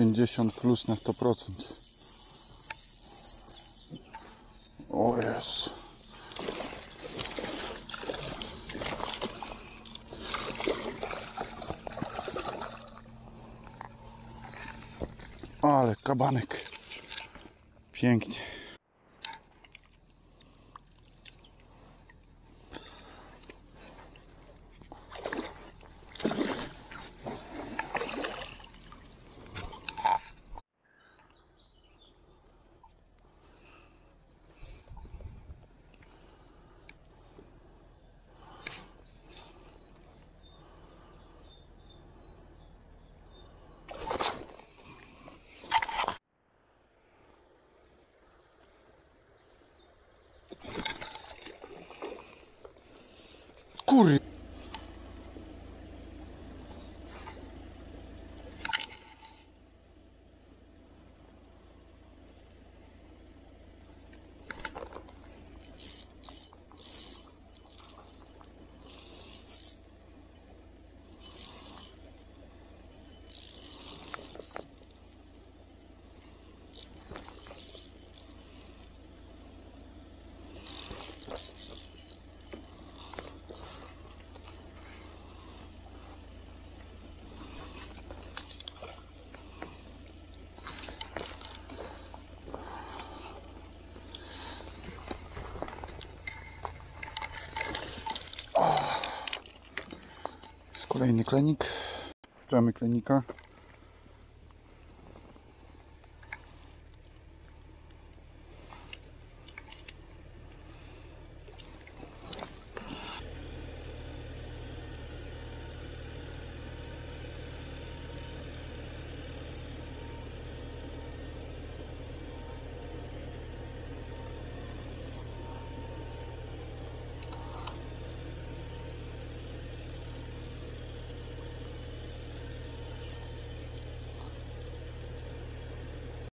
50 plus na 100%. O jest. Ale kabanek. Pięknie. Kurwa. Kolejny klenik. Wczoraj klenika.